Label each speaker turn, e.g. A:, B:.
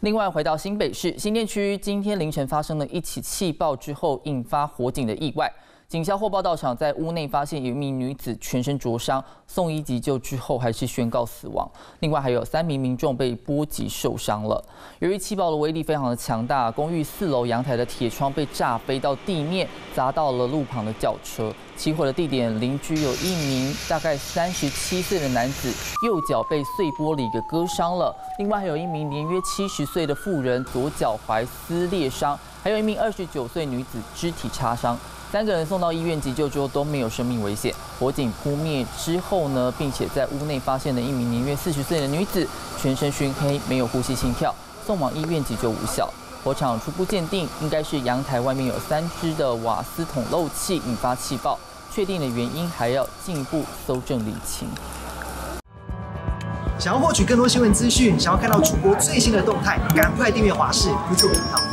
A: 另外，回到新北市新店区，今天凌晨发生了一起气爆之后引发火警的意外。警消获报到场，在屋内发现有一名女子全身灼伤，送医急救之后还是宣告死亡。另外还有三名民众被波及受伤了。由于气爆的威力非常的强大，公寓四楼阳台的铁窗被炸飞到地面，砸到了路旁的轿车。起火的地点邻居有一名大概三十七岁的男子，右脚被碎玻璃给割伤了。另外还有一名年约七十岁的妇人，左脚踝撕裂伤，还有一名二十九岁女子肢体擦伤。三个人送到医院急救之后都没有生命危险。火警扑灭之后呢，并且在屋内发现了一名年约四十岁的女子，全身熏黑，没有呼吸心跳，送往医院急救无效。火场初步鉴定应该是阳台外面有三支的瓦斯桶漏气引发气爆，确定的原因还要进一步搜证理清。
B: 想要获取更多新闻资讯，想要看到主播最新的动态，赶快订阅华视 YouTube 频道。